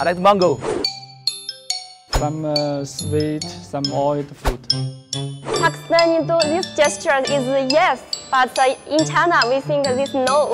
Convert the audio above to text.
I like mango. Some uh, sweet, some oily food. Pakistani do this gesture is yes, but uh, in China we think this no.